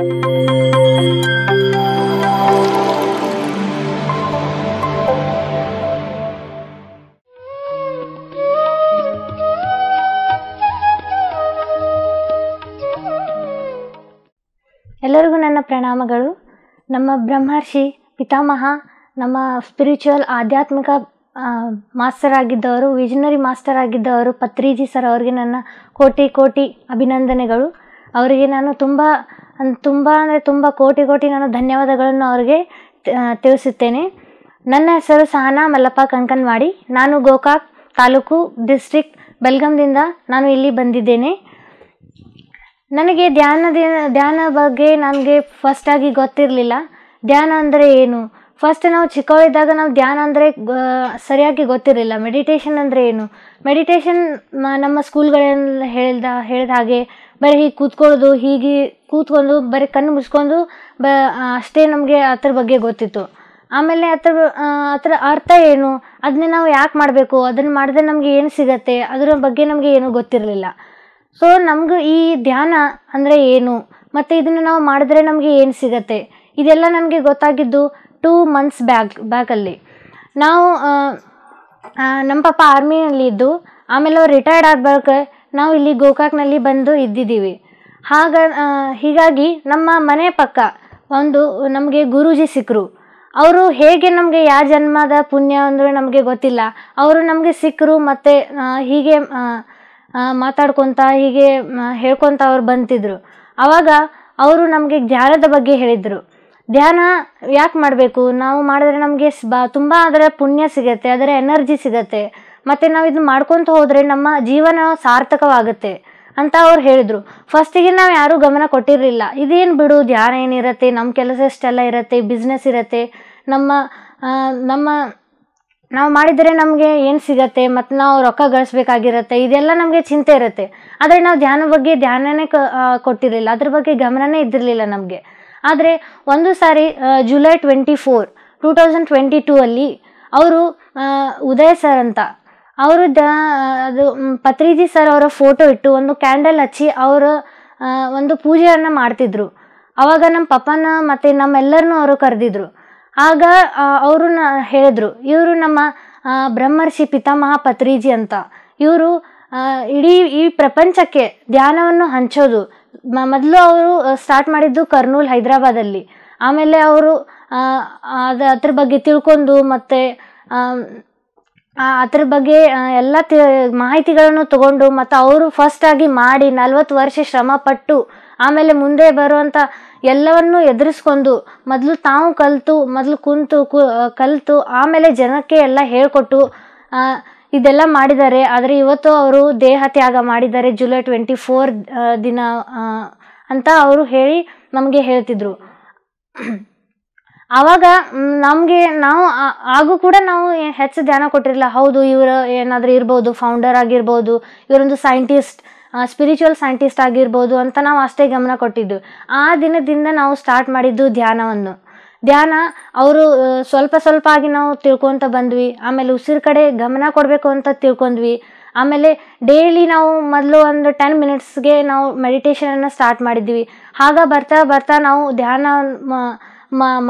ಎಲ್ಲರಿಗೂ ನನ್ನ ಪ್ರಣಾಮಗಳು. ನಮ್ಮ ಬ್ರಹ್ಮರ್ಷಿ ಪಿತಾಮಹ, ನಮ್ಮ ಸ್ಪಿರಿಚುವಲ್ ಆಧ್ಯಾತ್ಮಿಕ ಮಾಸ್ಟರ್ ಆಗಿದ್ದವರು ವಿಜನರಿ ಮಾಸ್ಟರ್ ಆಗಿದ್ದವರು ಪತ್ರಿಜಿ ಸರ್ ಅವರಿಗೆ ನನ್ನ ಕೋಟಿ ಕೋಟಿ ಅಭಿನಂದನೆಗಳು. ಅವರಿಗೆ ನಾನು ತುಂಬ ತುಂಬ ಅಂದರೆ ತುಂಬ ಕೋಟಿ ಕೋಟಿ ನಾನು ಧನ್ಯವಾದಗಳನ್ನು ಅವರಿಗೆ ತಿಳಿಸುತ್ತೇನೆ. ನನ್ನ ಹೆಸರು ಸಹನಾ ಮಲ್ಲಪ್ಪ ಕಂಕನ್ವಾಡಿ. ನಾನು ಗೋಕಾಕ್ ತಾಲೂಕು ಡಿಸ್ಟ್ರಿಕ್ಟ್ ಬೆಲ್ಗಮ್ದಿಂದ ನಾನು ಇಲ್ಲಿ ಬಂದಿದ್ದೇನೆ. ನನಗೆ ಧ್ಯಾನದ ಧ್ಯಾನ ಬಗ್ಗೆ ನನಗೆ ಫಸ್ಟಾಗಿ ಗೊತ್ತಿರಲಿಲ್ಲ. ಧ್ಯಾನ ಅಂದರೆ ಏನು? ಫಸ್ಟ್ ನಾವು ಚಿಕ್ಕವರಿದ್ದಾಗ ನಾವು ಧ್ಯಾನ ಅಂದರೆ ಸರಿಯಾಗಿ ಗೊತ್ತಿರಲಿಲ್ಲ. ಮೆಡಿಟೇಷನ್ ಅಂದರೆ ಏನು? ಮೆಡಿಟೇಷನ್ ನಮ್ಮ ಸ್ಕೂಲ್ಗಳೆಲ್ಲ ಹೇಳ್ದ, ಹೇಳಿದ ಹಾಗೆ ಬರೀ ಹೀಗೆ ಕೂತ್ಕೊಳ್ಳೋದು, ಹೀಗೆ ಕೂತ್ಕೊಂಡು ಬರೀ ಕಣ್ಣು ಮುಚ್ಕೊಂಡು ಬ ಅಷ್ಟೇ ನಮಗೆ ಅದ್ರ ಬಗ್ಗೆ ಗೊತ್ತಿತ್ತು. ಆಮೇಲೆ ಅದ್ರ ಅದರ ಅರ್ಥ ಏನು? ಅದನ್ನ ನಾವು ಯಾಕೆ ಮಾಡಬೇಕು? ಅದನ್ನು ಮಾಡಿದ್ರೆ ನಮಗೆ ಏನು ಸಿಗತ್ತೆ? ಅದರ ಬಗ್ಗೆ ನಮಗೆ ಏನೂ ಗೊತ್ತಿರಲಿಲ್ಲ. ಸೊ ನಮ್ಗೆ ಈ ಧ್ಯಾನ ಅಂದರೆ ಏನು? ಮತ್ತು ಇದನ್ನು ನಾವು ಮಾಡಿದ್ರೆ ನಮಗೆ ಏನು ಸಿಗತ್ತೆ? ಇದೆಲ್ಲ ನನಗೆ ಗೊತ್ತಾಗಿದ್ದು ಟೂ ಮಂತ್ಸ್ ಬ್ಯಾಕ್ ಬ್ಯಾಕಲ್ಲಿ ನಾವು ನಮ್ಮ ಪಾಪ ಆರ್ಮಿನಲ್ಲಿ ಇದ್ದು, ಆಮೇಲೆ ಅವ್ರು ರಿಟೈರ್ಡ್ ಆಗ್ಬೇಕು ನಾವು ಇಲ್ಲಿ ಗೋಕಾಕ್ನಲ್ಲಿ ಬಂದು ಇದ್ದಿದ್ದೀವಿ. ಹಾಗ ಹೀಗಾಗಿ ನಮ್ಮ ಮನೆ ಪಕ್ಕ ಒಂದು ನಮಗೆ ಗುರೂಜಿ ಸಿಕ್ಕರು ಅವರು ಹೇಗೆ ನಮಗೆ ಯಾವ ಜನ್ಮದ ಪುಣ್ಯ ಅಂದರೆ ನಮಗೆ ಗೊತ್ತಿಲ್ಲ. ಅವರು ನಮಗೆ ಸಿಕ್ಕರು ಮತ್ತು ಹೀಗೆ ಮಾತಾಡ್ಕೊತ, ಹೀಗೆ ಹೇಳ್ಕೊತ ಅವ್ರು ಬಂತಿದ್ರು. ಆವಾಗ ಅವರು ನಮಗೆ ಧ್ಯಾನದ ಬಗ್ಗೆ ಹೇಳಿದರು. ಧ್ಯಾನ ಯಾಕೆ ಮಾಡಬೇಕು? ನಾವು ಮಾಡಿದ್ರೆ ನಮಗೆ ಬ, ತುಂಬ ಅದರ ಪುಣ್ಯ ಸಿಗತ್ತೆ, ಅದರ ಎನರ್ಜಿ ಸಿಗತ್ತೆ. ಮತ್ತು ನಾವು ಇದು ಮಾಡ್ಕೊತ ಹೋದರೆ ನಮ್ಮ ಜೀವನ ಸಾರ್ಥಕವಾಗುತ್ತೆ ಅಂತ ಅವ್ರು ಹೇಳಿದರು. ಫಸ್ಟಿಗೆ ನಾವು ಯಾರೂ ಗಮನ ಕೊಟ್ಟಿರಲಿಲ್ಲ. ಇದೇನು ಬಿಡು, ಧ್ಯಾನ ಏನಿರುತ್ತೆ ನಮ್ಮ ಕೆಲಸ ಇಷ್ಟೆಲ್ಲ ಇರುತ್ತೆ ಬಿಸ್ನೆಸ್ ಇರುತ್ತೆ, ನಮ್ಮ ನಮ್ಮ, ನಾವು ಮಾಡಿದರೆ ನಮಗೆ ಏನು ಸಿಗತ್ತೆ, ಮತ್ತು ನಾವು ರೊಕ್ಕ ಗಳಿಸ್ಬೇಕಾಗಿರತ್ತೆ, ಇದೆಲ್ಲ ನಮಗೆ ಚಿಂತೆ ಇರುತ್ತೆ. ಆದರೆ ನಾವು ಧ್ಯಾನ ಬಗ್ಗೆ ಧ್ಯಾನನೇ ಕ ಕೊಟ್ಟಿರಲಿಲ್ಲ. ಅದ್ರ ಬಗ್ಗೆ ಗಮನನೇ ಇದ್ದಿರಲಿಲ್ಲ ನಮಗೆ. ಆದರೆ ಒಂದು ಸಾರಿ July twenty four two thousand twenty two ಅಲ್ಲಿ ಅವರು ಉದಯ ಸರ್ ಅಂತ ಅವರು ದ ಅದು ಪತ್ರಿಜಿ ಸರ್ ಅವರ ಫೋಟೋ ಇಟ್ಟು ಒಂದು ಕ್ಯಾಂಡಲ್ ಹಚ್ಚಿ ಅವರ ಒಂದು ಪೂಜೆಯನ್ನು ಮಾಡ್ತಿದ್ರು. ಅವಾಗ ನಮ್ಮ ಪಪ್ಪನ ಮತ್ತು ನಮ್ಮೆಲ್ಲರನ್ನು ಅವರು ಕರೆದಿದ್ರು. ಆಗ ಅವರು ಹೇಳಿದ್ರು, ಇವರು ನಮ್ಮ ಬ್ರಹ್ಮರ್ಷಿ ಪಿತಾಮಹ ಪತ್ರಿಜಿ ಅಂತ. ಇವರು ಇಡೀ, ಈ ಪ್ರಪಂಚಕ್ಕೆ ಧ್ಯಾನವನ್ನು ಹಂಚೋದು. ಮೊದಲು ಅವರು ಸ್ಟಾರ್ಟ್ ಮಾಡಿದ್ದು ಕರ್ನೂಲ್, ಹೈದರಾಬಾದಲ್ಲಿ. ಆಮೇಲೆ ಅವರು ಅದು, ಅದ್ರ ಬಗ್ಗೆ ತಿಳ್ಕೊಂಡು ಮತ್ತು ಅದ್ರ ಬಗ್ಗೆ ಎಲ್ಲ ಮಾಹಿತಿಗಳನ್ನು ತಗೊಂಡು ಮತ್ತು ಅವರು ಫಸ್ಟ್ ಆಗಿ ಮಾಡಿ ನಲ್ವತ್ತು ವರ್ಷ ಶ್ರಮ ಪಟ್ಟು ಆಮೇಲೆ ಮುಂದೆ ಬರುವಂಥ ಎಲ್ಲವನ್ನು ಎದುರಿಸ್ಕೊಂಡು ಮೊದಲು ತಾವು ಕಲಿತು, ಮೊದಲು ಕುಂತು, ಕು ಕಲಿತು, ಆಮೇಲೆ ಜನಕ್ಕೆ ಎಲ್ಲ ಹೇಳಿಕೊಟ್ಟು ಇದೆಲ್ಲ ಮಾಡಿದ್ದಾರೆ. ಆದರೆ ಇವತ್ತು ಅವರು ದೇಹ ತ್ಯಾಗ ಮಾಡಿದ್ದಾರೆ. ಜುಲೈ ಟ್ವೆಂಟಿ ಫೋರ್ ದಿನ ಅಂತ ಅವರು ಹೇಳಿ ನಮಗೆ ಹೇಳ್ತಿದ್ರು. ಆವಾಗ ನಮಗೆ ನಾವು ಆಗೂ ಕೂಡ ನಾವು ಹೆಚ್ಚು ಧ್ಯಾನ ಕೊಟ್ಟಿರಲಿಲ್ಲ. ಹೌದು, ಇವರು ಏನಾದರೂ ಇರ್ಬೋದು ಫೌಂಡರ್ ಆಗಿರ್ಬೋದು, ಇವರೊಂದು ಸೈಂಟಿಸ್ಟ್ ಸ್ಪಿರಿಚುವಲ್ ಸೈಂಟಿಸ್ಟ್ ಆಗಿರ್ಬೋದು ಅಂತ ನಾವು ಅಷ್ಟೇ ಗಮನ ಕೊಟ್ಟಿದ್ದು. ಆ ದಿನದಿಂದ ನಾವು ಸ್ಟಾರ್ಟ್ ಮಾಡಿದ್ದು ಧ್ಯಾನವನ್ನು. ಧ್ಯಾನ, ಅವರು ಸ್ವಲ್ಪ ಸ್ವಲ್ಪ ಆಗಿ ನಾವು ತಿಳ್ಕೊತ ಬಂದ್ವಿ. ಆಮೇಲೆ ಉಸಿರು ಕಡೆ ಗಮನ ಕೊಡಬೇಕು ಅಂತ ತಿಳ್ಕೊಂಡ್ವಿ. ಆಮೇಲೆ ಡೈಲಿ ನಾವು ಮೊದಲು ಒಂದು ಟೆನ್ ಮಿನಿಟ್ಸ್ಗೆ ನಾವು ಮೆಡಿಟೇಷನನ್ನು ಸ್ಟಾರ್ಟ್ ಮಾಡಿದ್ವಿ. ಆಗ ಬರ್ತಾ ಬರ್ತಾ ನಾವು ಧ್ಯಾನ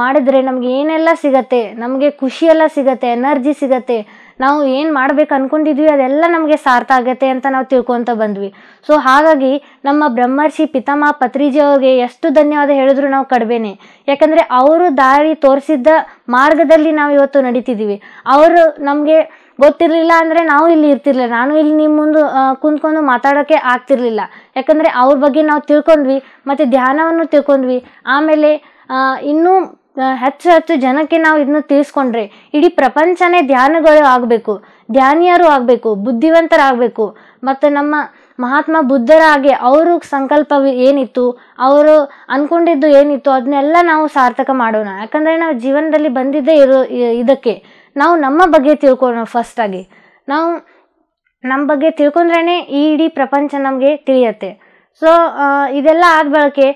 ಮಾಡಿದ್ರೆ ನಮ್ಗೆ ಏನೆಲ್ಲ ಸಿಗತ್ತೆ, ನಮಗೆ ಖುಷಿಯೆಲ್ಲ ಸಿಗತ್ತೆ, ಎನರ್ಜಿ ಸಿಗತ್ತೆ, ನಾವು ಏನು ಮಾಡ್ಬೇಕು ಅಂದ್ಕೊಂಡಿದ್ವಿ ಅದೆಲ್ಲ ನಮಗೆ ಸಾರ್ಥ ಆಗತ್ತೆ ಅಂತ ನಾವು ತಿಳ್ಕೊತ ಬಂದ್ವಿ. ಸೊ ಹಾಗಾಗಿ ನಮ್ಮ ಬ್ರಹ್ಮರ್ಷಿ ಪಿತಾಮಹ ಪತ್ರಿಜಿ ಅವ್ರಿಗೆ ಎಷ್ಟು ಧನ್ಯವಾದ ಹೇಳಿದ್ರು ನಾವು ಕಡಿಮೆನೆ ಯಾಕಂದರೆ ಅವರು ದಾರಿ ತೋರಿಸಿದ್ದ ಮಾರ್ಗದಲ್ಲಿ ನಾವು ಇವತ್ತು ನಡೀತಿದ್ದೀವಿ. ಅವರು ನಮಗೆ ಗೊತ್ತಿರಲಿಲ್ಲ ಅಂದರೆ ನಾವು ಇಲ್ಲಿ ಇರ್ತಿರ್ಲಿಲ್ಲ. ನಾನು ಇಲ್ಲಿ ನಿಮ್ಮ ಮುಂದೆ ಕುಂತ್ಕೊಂಡು ಮಾತಾಡೋಕ್ಕೆ ಆಗ್ತಿರ್ಲಿಲ್ಲ. ಯಾಕಂದರೆ ಅವ್ರ ಬಗ್ಗೆ ನಾವು ತಿಳ್ಕೊಂಡ್ವಿ, ಮತ್ತು ಧ್ಯಾನವನ್ನು ತಿಳ್ಕೊಂಡ್ವಿ. ಆಮೇಲೆ ಇನ್ನೂ ಹೆಚ್ಚು ಹೆಚ್ಚು ಜನಕ್ಕೆ ನಾವು ಇದನ್ನ ತಿಳಿಸ್ಕೊಂಡ್ರೆ ಇಡೀ ಪ್ರಪಂಚನೇ ಧ್ಯಾನಗಳು ಆಗಬೇಕು. ಧ್ಯಾನಿಯರು ಆಗಬೇಕು, ಬುದ್ಧಿವಂತರಾಗಬೇಕು. ಮತ್ತು ನಮ್ಮ ಮಹಾತ್ಮ ಬುದ್ಧರ ಹಾಗೆ ಅವರು ಸಂಕಲ್ಪ ಏನಿತ್ತು, ಅವರು ಅಂದ್ಕೊಂಡಿದ್ದು ಏನಿತ್ತು, ಅದನ್ನೆಲ್ಲ ನಾವು ಸಾರ್ಥಕ ಮಾಡೋಣ. ಯಾಕಂದರೆ ನಾವು ಜೀವನದಲ್ಲಿ ಬಂದಿದ್ದೇ ಇರೋ ಇದಕ್ಕೆ. ನಾವು ನಮ್ಮ ಬಗ್ಗೆ ತಿಳ್ಕೊಳ್ಳೋಣ ಫಸ್ಟಾಗಿ ನಾವು ನಮ್ಮ ಬಗ್ಗೆ ತಿಳ್ಕೊಂಡ್ರೇ ಈ ಇಡೀ ಪ್ರಪಂಚ ನಮಗೆ ತಿಳಿಯತ್ತೆ. ಸೊ ಇದೆಲ್ಲ ಆದ ಬಳಕೆ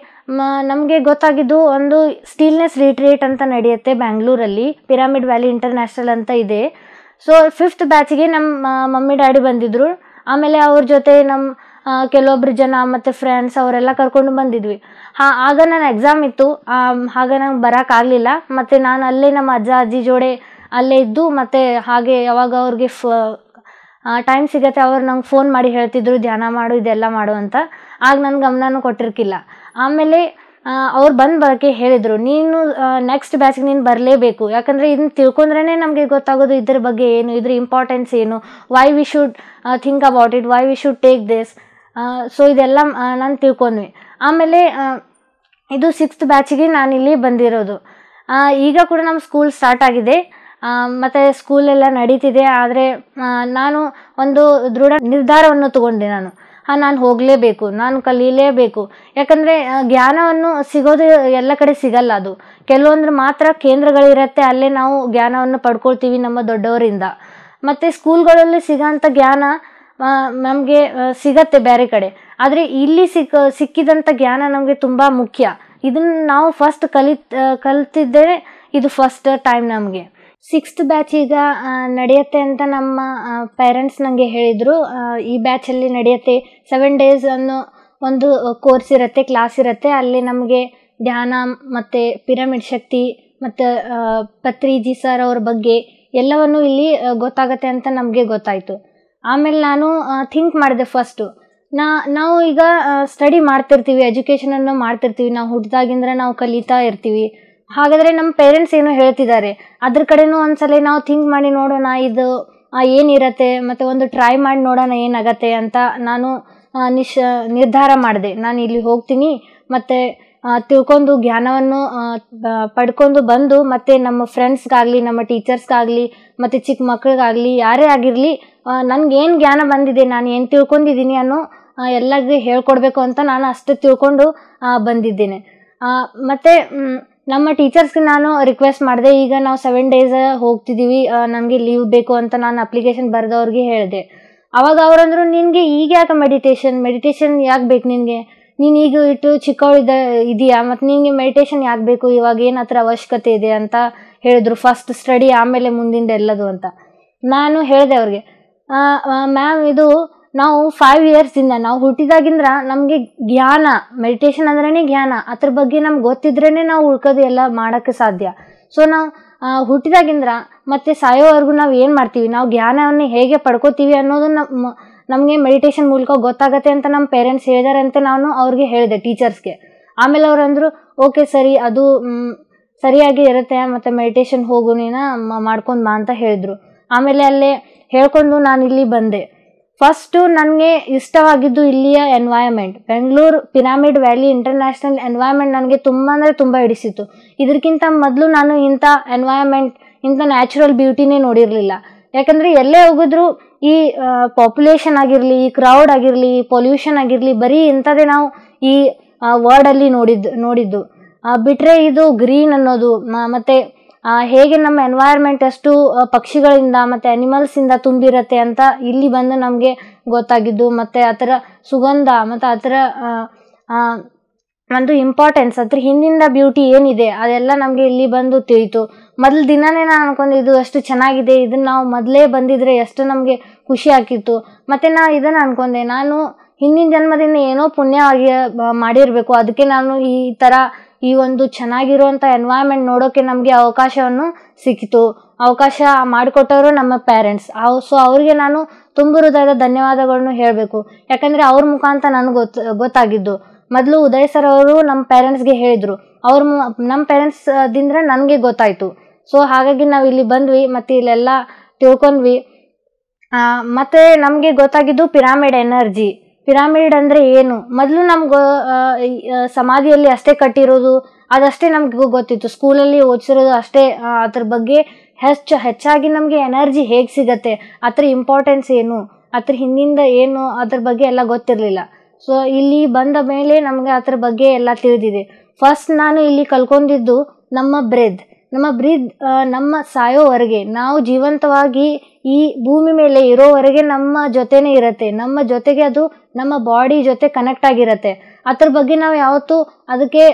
ನಮಗೆ ಗೊತ್ತಾಗಿದ್ದು ಒಂದು ಸ್ಟೀಲ್ನೆಸ್ ರಿಟ್ರೀಟ್ ಅಂತ ನಡೆಯುತ್ತೆ ಬ್ಯಾಂಗ್ಳೂರಲ್ಲಿ. ಪಿರಾಮಿಡ್ ವ್ಯಾಲಿ ಇಂಟರ್ನ್ಯಾಷನಲ್ ಅಂತ ಇದೆ. ಸೊ, ಫಿಫ್ತ್ ಬ್ಯಾಚಿಗೆ ನಮ್ಮ ಮಮ್ಮಿ, ಡ್ಯಾಡಿ ಬಂದಿದ್ದರು ಆಮೇಲೆ ಅವ್ರ ಜೊತೆ ನಮ್ಮ ಕೆಲವೊಬ್ರು ಜನ ಮತ್ತು ಫ್ರೆಂಡ್ಸ್ ಅವರೆಲ್ಲ ಕರ್ಕೊಂಡು ಬಂದಿದ್ವಿ. ಹಾ, ಆಗ ನಾನು ಎಕ್ಸಾಮ್ ಇತ್ತು. ಆಗ ನಂಗೆ ಬರೋಕ್ಕಾಗಲಿಲ್ಲ ಮತ್ತು ನಾನು ಅಲ್ಲೇ ನಮ್ಮ ಅಜ್ಜ, ಅಜ್ಜಿ ಜೋಡೆ ಅಲ್ಲೇ ಇದ್ದು ಮತ್ತು ಹಾಗೆ ಯಾವಾಗ ಅವ್ರಿಗೆ ಫ ಟೈಮ್ ಸಿಗತ್ತೆ ಅವ್ರು ನಂಗೆ ಫೋನ್ ಮಾಡಿ ಹೇಳ್ತಿದ್ರು, ಧ್ಯಾನ ಮಾಡು, ಇದೆಲ್ಲ ಮಾಡು ಅಂತ. ಆಗ ನನ್ನ ಗಮನನೂ ಕೊಟ್ಟಿರ್ಕಿಲ್ಲ. ಆಮೇಲೆ ಅವ್ರು ಬಂದು ಬರೋಕ್ಕೆ ಹೇಳಿದರು. ನೀನು ನೆಕ್ಸ್ಟ್ ಬ್ಯಾಚ್ಗೆ ನೀನು ಬರಲೇಬೇಕು. ಯಾಕಂದರೆ ಇದನ್ನ ತಿಳ್ಕೊಂಡ್ರೇ ನಮಗೆ ಗೊತ್ತಾಗೋದು ಇದ್ರ ಬಗ್ಗೆ ಏನು, ಇದ್ರ ಇಂಪಾರ್ಟೆನ್ಸ್ ಏನು why we should think about it why we should take this so ಇದೆಲ್ಲ ನಾನು ತಿಳ್ಕೊಂಡ್ವಿ. ಆಮೇಲೆ ಇದು ಸಿಕ್ಸ್ತ್ ಬ್ಯಾಚಿಗೆ ನಾನಿಲ್ಲಿ ಬಂದಿರೋದು. ಈಗ ಕೂಡ ನಮ್ಮ ಸ್ಕೂಲ್ ಸ್ಟಾರ್ಟ್ ಆಗಿದೆ. ಮತ್ತೆ ಸ್ಕೂಲೆಲ್ಲ ನಡೀತಿದೆ, ಆದರೆ ನಾನು ಒಂದು ದೃಢ ನಿರ್ಧಾರವನ್ನು ತಗೊಂಡೆ ನಾನು. ಹಾಂ ನಾನು ಹೋಗಲೇಬೇಕು, ನಾನು ಕಲೀಲೇಬೇಕು. ಯಾಕಂದರೆ ಜ್ಞಾನವನ್ನು ಸಿಗೋದು ಎಲ್ಲ ಕಡೆ ಸಿಗಲ್ಲ ಅದು. ಕೆಲವೊಂದು ಮಾತ್ರ ಕೇಂದ್ರಗಳಿರತ್ತೆ, ಅಲ್ಲೇ ನಾವು ಜ್ಞಾನವನ್ನು ಪಡ್ಕೊಳ್ತೀವಿ ನಮ್ಮ ದೊಡ್ಡವರಿಂದ. ಮತ್ತು ಸ್ಕೂಲ್ಗಳಲ್ಲಿ ಸಿಗೋಂಥ ಜ್ಞಾನ ನಮಗೆ ಸಿಗತ್ತೆ ಬೇರೆ ಕಡೆ. ಆದರೆ ಇಲ್ಲಿ ಸಿಕ್ಕ ಸಿಕ್ಕಿದಂಥ ಜ್ಞಾನ ನಮಗೆ ತುಂಬ ಮುಖ್ಯ. ಇದನ್ನು ನಾವು ಫಸ್ಟ್ ಕಲಿತ್ ಕಲ್ತಿದ್ದೇ ಇದು ಫಸ್ಟ್ ಟೈಮ್ ನಮಗೆ. ಸಿಕ್ಸ್ತ್ ಬ್ಯಾಚ್ ಈಗ ನಡೆಯುತ್ತೆ ಅಂತ ನಮ್ಮ ಪೇರೆಂಟ್ಸ್ ನನಗೆ ಹೇಳಿದರು. ಈ ಬ್ಯಾಚಲ್ಲಿ ನಡೆಯುತ್ತೆ. ಸೆವೆನ್ ಡೇಸ್ ಅನ್ನೋ ಒಂದು ಕೋರ್ಸ್ ಇರುತ್ತೆ ಕ್ಲಾಸ್ ಇರುತ್ತೆ. ಅಲ್ಲಿ ನಮಗೆ ಧ್ಯಾನ ಮತ್ತು ಪಿರಮಿಡ್ ಶಕ್ತಿ ಮತ್ತು ಪತ್ರಿಜಿ ಸರ್ ಅವ್ರ ಬಗ್ಗೆ ಎಲ್ಲವನ್ನು ಇಲ್ಲಿ ಗೊತ್ತಾಗತ್ತೆ ಅಂತ ನಮಗೆ ಗೊತ್ತಾಯಿತು. ಆಮೇಲೆ ನಾನು ಥಿಂಕ್ ಮಾಡಿದೆ ಫಸ್ಟು ನಾ, ನಾವು ಈಗ ಸ್ಟಡಿ ಮಾಡ್ತಿರ್ತೀವಿ ಎಜುಕೇಷನನ್ನು ಮಾಡ್ತಿರ್ತೀವಿ. ನಾವು ಹುಟ್ಟಿದಾಗಿಂದ್ರೆ ನಾವು ಕಲಿತಾ ಇರ್ತೀವಿ. ಹಾಗಾದರೆ ನಮ್ಮ ಪೇರೆಂಟ್ಸ್ ಏನು ಹೇಳ್ತಿದ್ದಾರೆ. ಅದ್ರ ಕಡೆನೂ ಒಂದ್ಸಲ ನಾವು ಥಿಂಕ್ ಮಾಡಿ ನೋಡೋಣ, ಇದು ಏನಿರತ್ತೆ, ಮತ್ತು ಒಂದು ಟ್ರೈ ಮಾಡಿ ನೋಡೋಣ ಏನಾಗತ್ತೆ ಅಂತ ನಾನು ನಿಶ್, ನಿರ್ಧಾರ ಮಾಡಿದೆ. ನಾನು ಇಲ್ಲಿ ಹೋಗ್ತೀನಿ, ಮತ್ತು ತಿಳ್ಕೊಂಡು ಜ್ಞಾನವನ್ನು ಪಡ್ಕೊಂಡು ಬಂದು, ಮತ್ತೆ ನಮ್ಮ ಫ್ರೆಂಡ್ಸ್ಗಾಗಲಿ ನಮ್ಮ ಟೀಚರ್ಸ್ಗಾಗಲಿ ಮತ್ತು ಚಿಕ್ಕ ಮಕ್ಳಿಗಾಗಲಿ, ಯಾರೇ ಆಗಿರಲಿ ನನಗೇನು ಜ್ಞಾನ ಬಂದಿದೆ, ನಾನು ಏನು ತಿಳ್ಕೊಂಡಿದ್ದೀನಿ ಅನ್ನೋ ಎಲ್ಲರಿಗೂ ಹೇಳ್ಕೊಡ್ಬೇಕು ಅಂತ ನಾನು ಅಷ್ಟು ತಿಳ್ಕೊಂಡು ಬಂದಿದ್ದೇನೆ. ಮತ್ತು ನಮ್ಮ ಟೀಚರ್ಸ್ಗೆ ನಾನು ರಿಕ್ವೆಸ್ಟ್ ಮಾಡಿದೆ, ಈಗ ನಾವು ಸೆವೆನ್ ಡೇಸ್ ಹೋಗ್ತಿದ್ದೀವಿ ನನಗೆ ಲೀವ್ ಬೇಕು ಅಂತ ನಾನು ಅಪ್ಲಿಕೇಶನ್ ಬರೆದವ್ರಿಗೆ ಹೇಳಿದೆ. ಅವಾಗ ಅವರಂದ್ರು ನಿನಗೆ ಈಗ ಯಾಕೆ ಮೆಡಿಟೇಷನ್ ಮೆಡಿಟೇಷನ್ ಯಾಕೆ ಬೇಕು ನಿನಗೆ? ನೀನು ಈಗ ಇಟ್ಟು ಚಿಕ್ಕವಳಿದ ಇದೆಯಾ? ಮತ್ತು ನಿನಗೆ ಮೆಡಿಟೇಷನ್ ಯಾಕೆ ಬೇಕು? ಇವಾಗ ಏನು ಹತ್ರ ಅವಶ್ಯಕತೆ ಇದೆ? ಅಂತ ಹೇಳಿದ್ರು ಫಸ್ಟ್ ಸ್ಟಡಿ ಆಮೇಲೆ ಮುಂದಿಂದ ಎಲ್ಲದು ಅಂತ. ನಾನು ಹೇಳಿದೆ ಅವ್ರಿಗೆ ಮ್ಯಾಮ್ ಇದು ನಾವು ಫೈವ್ ಇಯರ್ಸಿಂದ ನಾವು ಹುಟ್ಟಿದಾಗಿಂದ್ರ ನಮಗೆ ಜ್ಞಾನ ಮೆಡಿಟೇಷನ್ ಅಂದ್ರೇ ಜ್ಞಾನ. ಅದ್ರ ಬಗ್ಗೆ ನಮ್ಗೆ ಗೊತ್ತಿದ್ರೇ ನಾವು ಉಳ್ಕೋದು ಎಲ್ಲ ಮಾಡೋಕ್ಕೆ ಸಾಧ್ಯ. ಸೊ ನಾವು ಹುಟ್ಟಿದಾಗಿಂದ್ರ ಮತ್ತೆ ಸಾಯೋವರೆಗೂ ನಾವು ಏನು ಮಾಡ್ತೀವಿ? ನಾವು ಜ್ಞಾನವನ್ನು ಹೇಗೆ ಪಡ್ಕೋತೀವಿ ಅನ್ನೋದು ನಮ್ಮ ನಮಗೆ ಮೆಡಿಟೇಷನ್ ಮೂಲಕ ಗೊತ್ತಾಗತ್ತೆ ಅಂತ ನಮ್ಮ ಪೇರೆಂಟ್ಸ್ ಹೇಳಿದಾರೆ ಅಂತ ನಾನು ಅವ್ರಿಗೆ ಹೇಳಿದೆ ಟೀಚರ್ಸ್ಗೆ ಆಮೇಲೆ ಅವ್ರು ಅಂದರು, ಓಕೆ ಸರಿ, ಅದು ಸರಿಯಾಗಿ ಇರುತ್ತೆ, ಮತ್ತು ಮೆಡಿಟೇಷನ್ ಹೋಗು ನೀನು ಮಾಡ್ಕೊಂಡು ಬಾ ಅಂತ ಹೇಳಿದ್ರು. ಆಮೇಲೆ ಅಲ್ಲೇ ಹೇಳ್ಕೊಂಡು ನಾನು ಇಲ್ಲಿ ಬಂದೆ. ಫಸ್ಟು ನನಗೆ ಇಷ್ಟವಾಗಿದ್ದು ಇಲ್ಲಿಯ environment Bengaluru Pyramid Valley International environment ನನಗೆ ತುಂಬ ಅಂದರೆ ತುಂಬ ಹಿಡಿಸಿತ್ತು. ಇದಕ್ಕಿಂತ ಮೊದಲು ನಾನು ಇಂಥ ಎನ್ವೈರ್ಮೆಂಟ್ ಇಂಥ ನ್ಯಾಚುರಲ್ ಬ್ಯೂಟಿನೇ ನೋಡಿರಲಿಲ್ಲ. ಯಾಕಂದರೆ ಎಲ್ಲೇ ಹೋಗಿದ್ರು ಈ ಪಾಪ್ಯುಲೇಷನ್ ಆಗಿರಲಿ, ಈ ಕ್ರೌಡ್ ಆಗಿರಲಿ ಪೊಲ್ಯೂಷನ್ ಆಗಿರಲಿ, ಬರೀ ಇಂಥದ್ದೇ ನಾವು ಈ ವರ್ಡಲ್ಲಿ ನೋಡಿದ್ದು. ನೋಡಿದ್ದು ಬಿಟ್ಟರೆ ಇದು ಗ್ರೀನ್ ಅನ್ನೋದು ಮತ್ತು ಹೇಗೆ ನಮ್ಮ ಎನ್ವೈರ್ಮೆಂಟ್ ಎಷ್ಟು ಪಕ್ಷಿಗಳಿಂದ ಮತ್ತು ಅನಿಮಲ್ಸಿಂದ ತುಂಬಿರತ್ತೆ ಅಂತ ಇಲ್ಲಿ ಬಂದು ನಮಗೆ ಗೊತ್ತಾಗಿದ್ದು, ಮತ್ತು ಅದರ ಸುಗಂಧ, ಮತ್ತು ಅದರ ಒಂದು ಇಂಪಾರ್ಟೆನ್ಸ್ ಅದ್ರ ಹಿಂದಿಂದ ಬ್ಯೂಟಿ ಏನಿದೆ, ಅದೆಲ್ಲ ನಮಗೆ ಇಲ್ಲಿ ಬಂದು ತಿಳಿತು. ಮೊದಲು ದಿನನೇ ನಾನು ಅನ್ಕೊಂಡೆ ಇದು ಎಷ್ಟು ಚೆನ್ನಾಗಿದೆ ಇದನ್ನ ನಾವು ಮೊದಲೇ ಬಂದಿದ್ರೆ ಎಷ್ಟು ನಮಗೆ ಖುಷಿ ಆಗ್ತಿತ್ತು. ಮತ್ತು ನಾ ಇದನ್ನು ಅನ್ಕೊಂಡೆ, ನಾನು ಹಿಂದಿನ ಜನ್ಮದಿಂದ ಏನೋ ಪುಣ್ಯವಾಗಿ ಮಾಡಿರಬೇಕು, ಅದಕ್ಕೆ ನಾನು ಈ ಥರ ಈ ಒಂದು ಚೆನ್ನಾಗಿರುವಂಥ ಎನ್ವೈರ್ಮೆಂಟ್ ನೋಡೋಕ್ಕೆ ನಮಗೆ ಅವಕಾಶವನ್ನು ಸಿಕ್ಕಿತು. ಅವಕಾಶ ಮಾಡಿಕೊಟ್ಟವರು ನಮ್ಮ ಪೇರೆಂಟ್ಸ್ ಅವು ಸೊ ಅವರಿಗೆ ನಾನು ತುಂಬ ಹೃದಯದ ಧನ್ಯವಾದಗಳನ್ನು ಹೇಳಬೇಕು. ಯಾಕಂದರೆ ಅವ್ರ ಮುಖಾಂತರ ನನಗೆ ಗೊತ್ತು ಗೊತ್ತಾಗಿದ್ದು. ಮೊದಲು ಉದಯ್ ಸರ್ ಅವರು ನಮ್ಮ ಪೇರೆಂಟ್ಸ್ಗೆ ಹೇಳಿದರು. ಅವ್ರ ನಮ್ಮ ಪೇರೆಂಟ್ಸ್ ದಿಂದ ನನಗೆ ಗೊತ್ತಾಯಿತು. ಸೊ ಹಾಗಾಗಿ ನಾವು ಇಲ್ಲಿ ಬಂದ್ವಿ, ಮತ್ತು ಇಲ್ಲೆಲ್ಲ ತಿಳ್ಕೊಂಡ್ವಿ. ಮತ್ತೆ ನಮಗೆ ಗೊತ್ತಾಗಿದ್ದು ಪಿರಾಮಿಡ್ ಎನರ್ಜಿ. ಪಿರಾಮಿಡ್ ಅಂದ್ರೆ ಏನು? ಮೊದಲು ನಮ್ಗೆ ಸಮಾಧಿಯಲ್ಲಿ ಅಷ್ಟೇ ಕಟ್ಟಿರೋದು, ಅದಷ್ಟೇ ನಮ್ಗೆ ಗೊತ್ತಿತ್ತು. ಸ್ಕೂಲಲ್ಲಿ ಓದಿಸಿರೋದು ಅಷ್ಟೇ ಅದ್ರ ಬಗ್ಗೆ ಹೆಚ್ಚು, ಹೆಚ್ಚಾಗಿ ನಮಗೆ ಎನರ್ಜಿ ಹೇಗೆ ಸಿಗತ್ತೆ, ಅದ್ರ ಇಂಪಾರ್ಟೆನ್ಸ್ ಏನು, ಅದ್ರ ಹಿಂದಿಂದ ಏನು, ಅದ್ರ ಬಗ್ಗೆ ಎಲ್ಲ ಗೊತ್ತಿರಲಿಲ್ಲ. ಸೊ ಇಲ್ಲಿ ಬಂದ ಮೇಲೆ ನಮಗೆ ಅದ್ರ ಬಗ್ಗೆ ಎಲ್ಲ ತಿಳಿದಿದೆ. ಫಸ್ಟ್ ನಾನು ಇಲ್ಲಿ ಕಲ್ಕೊಂಡಿದ್ದು ನಮ್ಮ ಬ್ರೆದ್ ನಮ್ಮ ಬ್ರೀದ್ ನಮ್ಮ ಸಾಯೋವರೆಗೆ, ನಾವು ಜೀವಂತವಾಗಿ ಈ ಭೂಮಿ ಮೇಲೆ ಇರೋವರೆಗೆ ನಮ್ಮ ಜೊತೆನೇ ಇರುತ್ತೆ. ನಮ್ಮ ಜೊತೆಗೆ ಅದು ನಮ್ಮ ಬಾಡಿ ಜೊತೆ ಕನೆಕ್ಟ್ ಆಗಿರುತ್ತೆ. ಅದ್ರ ಬಗ್ಗೆ ನಾವು ಯಾವತ್ತೂ ಅದಕ್ಕೆ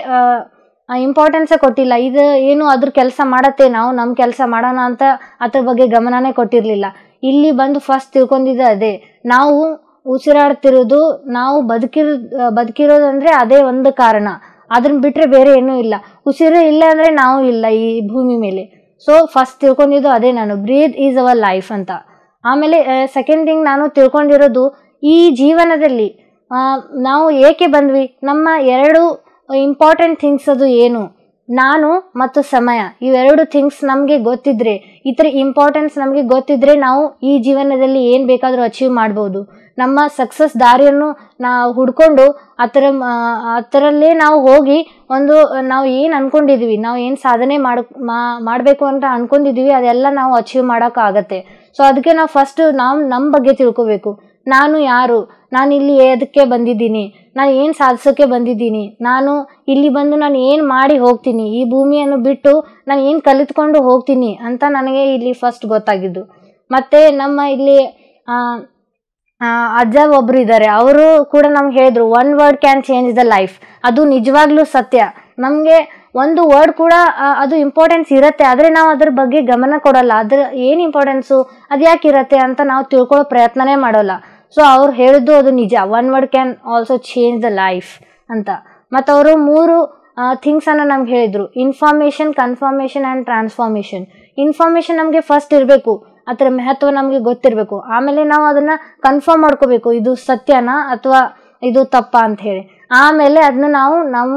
ಇಂಪಾರ್ಟೆನ್ಸೇ ಕೊಟ್ಟಿಲ್ಲ. ಇದು ಏನು ಅದ್ರ ಕೆಲಸ ಮಾಡತ್ತೆ, ನಾವು ನಮ್ಮ ಕೆಲಸ ಮಾಡೋಣ ಅಂತ ಅದ್ರ ಬಗ್ಗೆ ಗಮನನೇ ಕೊಟ್ಟಿರಲಿಲ್ಲ. ಇಲ್ಲಿ ಬಂದು ಫಸ್ಟ್ ತಿಳ್ಕೊಂಡಿದ್ದೆ ಅದೇ. ನಾವು ಉಸಿರಾಡ್ತಿರೋದು, ನಾವು ಬದುಕಿರೋ ಬದುಕಿರೋದಂದ್ರೆ ಅದೇ ಒಂದು ಕಾರಣ. ಅದನ್ನ ಬಿಟ್ಟರೆ ಬೇರೆ ಏನೂ ಇಲ್ಲ. ಉಸಿರು ಇಲ್ಲ ಅಂದರೆ ನಾವು ಇಲ್ಲ ಈ ಭೂಮಿ ಮೇಲೆ. ಸೊ ಫಸ್ಟ್ ತಿಳ್ಕೊಂಡಿದ್ದು ಅದೇ ನಾನು. ಬ್ರೀದ್ ಈಸ್ ಅವರ್ ಲೈಫ್ ಅಂತ. ಆಮೇಲೆ ಸೆಕೆಂಡ್ ಥಿಂಗ್ ನಾನು ತಿಳ್ಕೊಂಡಿರೋದು ಈ ಜೀವನದಲ್ಲಿ ನಾವು ಏಕೆ ಬಂದ್ವಿ? ನಮ್ಮ ಎರಡು ಇಂಪಾರ್ಟೆಂಟ್ ಥಿಂಗ್ಸ್ ಅದು ಏನು? ನಾನು ಮತ್ತು ಸಮಯ. ಇವೆರಡು ಥಿಂಗ್ಸ್ ನಮಗೆ ಗೊತ್ತಿದ್ರೆ ಥರ ಇಂಪಾರ್ಟೆನ್ಸ್ ನಮಗೆ ಗೊತ್ತಿದ್ರೆ ನಾವು ಈ ಜೀವನದಲ್ಲಿ ಏನು ಬೇಕಾದರೂ ಅಚೀವ್ ಮಾಡ್ಬೋದು. ನಮ್ಮ ಸಕ್ಸಸ್ ದಾರಿಯನ್ನು ನಾವು ಹುಡ್ಕೊಂಡು ಆ ಥರ ನಾವು ಹೋಗಿ ಒಂದು, ನಾವು ಏನು ಅನ್ಕೊಂಡಿದೀವಿ, ನಾವು ಏನು ಸಾಧನೆ ಮಾಡ್ ಮಾಡಬೇಕು ಅಂತ ಅನ್ಕೊಂಡಿದೀವಿ, ಅದೆಲ್ಲ ನಾವು ಅಚೀವ್ ಮಾಡೋಕ್ಕಾಗತ್ತೆ. ಸೊ ಅದಕ್ಕೆ ನಾವು ಫಸ್ಟ್ ನಾವು ನಮ್ಮ ಬಗ್ಗೆ ತಿಳ್ಕೊಬೇಕು. ನಾನು ಯಾರು? ನಾನು ಇಲ್ಲಿ ಎದಕ್ಕೆ ಬಂದಿದ್ದೀನಿ? ನಾನು ಏನು ಸಾಧಿಸೋಕ್ಕೆ ಬಂದಿದ್ದೀನಿ? ನಾನು ಇಲ್ಲಿ ಬಂದು ನಾನು ಏನು ಮಾಡಿ ಹೋಗ್ತೀನಿ? ಈ ಭೂಮಿಯನ್ನು ಬಿಟ್ಟು ನಾನು ಏನು ಕಲಿತ್ಕೊಂಡು ಹೋಗ್ತೀನಿ ಅಂತ ನನಗೆ ಇಲ್ಲಿ ಫಸ್ಟ್ ಗೊತ್ತಾಗಿದ್ದು. ಮತ್ತು ನಮ್ಮ ಇಲ್ಲಿ ಅಜ್ಜ ಒಬ್ರು ಇದ್ದಾರೆ ಅವರು ಕೂಡ ನಮ್ಗೆ ಹೇಳಿದ್ರು one word can change the life ಅದು ನಿಜವಾಗ್ಲೂ ಸತ್ಯ. ನಮಗೆ ಒಂದು ವರ್ಡ್ ಕೂಡ ಅದು ಇಂಪಾರ್ಟೆನ್ಸ್ ಇರುತ್ತೆ. ಆದರೆ ನಾವು ಅದ್ರ ಬಗ್ಗೆ ಗಮನ ಕೊಡಲ್ಲ. ಅದ್ರ ಏನು ಇಂಪಾರ್ಟೆನ್ಸು ಅದು ಯಾಕೆ ಇರತ್ತೆ ಅಂತ ನಾವು ತಿಳ್ಕೊಳ್ಳೋ ಪ್ರಯತ್ನನೇ ಮಾಡೋಲ್ಲ. ಸೊ ಅವ್ರು ಹೇಳಿದ್ದು ಅದು ನಿಜ. One word can also change the life ಅಂತ. ಮತ್ತು ಅವರು ಮೂರು ಥಿಂಗ್ಸನ್ನು ನಮ್ಗೆ ಹೇಳಿದರು. Information confirmation and transformation information ನಮಗೆ ಫಸ್ಟ್ ಇರಬೇಕು. ಅದರ ಮಹತ್ವ ನಮಗೆ ಗೊತ್ತಿರಬೇಕು. ಆಮೇಲೆ ನಾವು ಅದನ್ನು ಕನ್ಫರ್ಮ್ ಮಾಡ್ಕೋಬೇಕು, ಇದು ಸತ್ಯನಾ ಅಥವಾ ಇದು ತಪ್ಪಾ ಅಂತ ಹೇಳಿ. ಆಮೇಲೆ ಅದನ್ನ ನಾವು ನಾವು